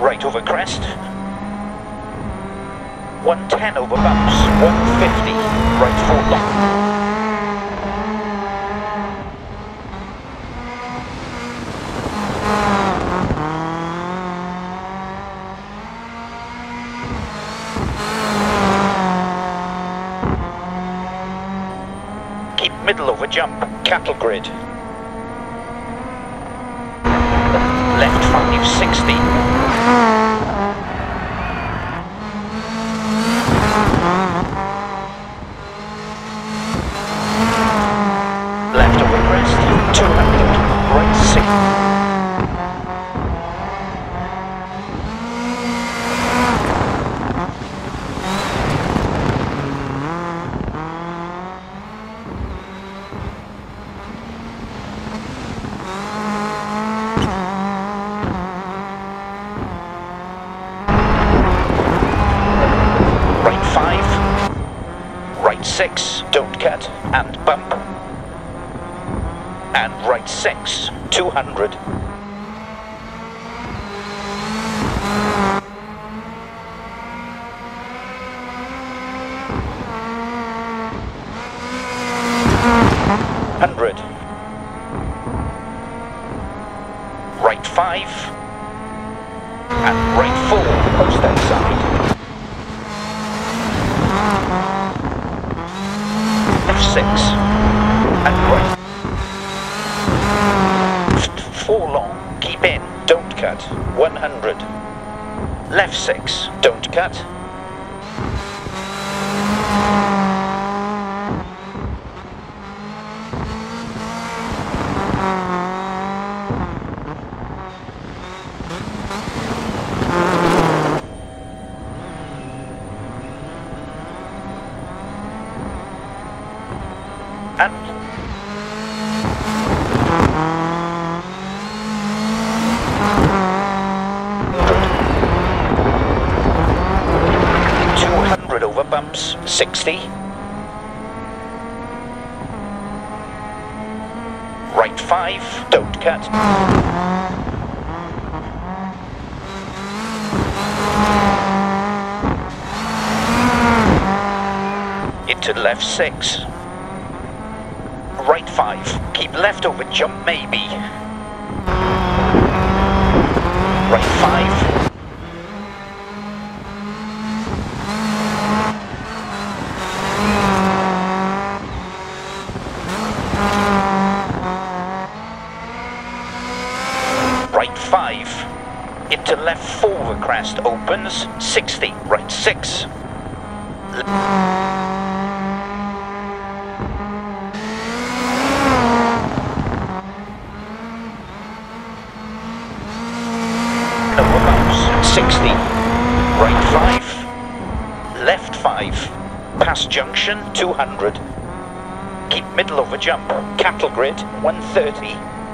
right over crest. 110 over bumps, 150, right four long. Keep middle over jump, cattle grid. Left 560. Left over crest, 200, right 6. Right 5. Right 6, don't cut, and bump. And right 6, 200. Hundred. Right five. And right four, post outside. F6 and right. Four long, keep in, don't cut. 100. Left 6, don't cut. And 200 over bumps, 60. Right 5, don't cut. Into left 6. Right 5, keep left over jump maybe. Right 5. Right 5. Into left 4 over crest opens, 60. Right 6. Over bumps, 60. Right 5. Left 5. Past junction, 200. Keep middle of a jump. Cattle grid, 130.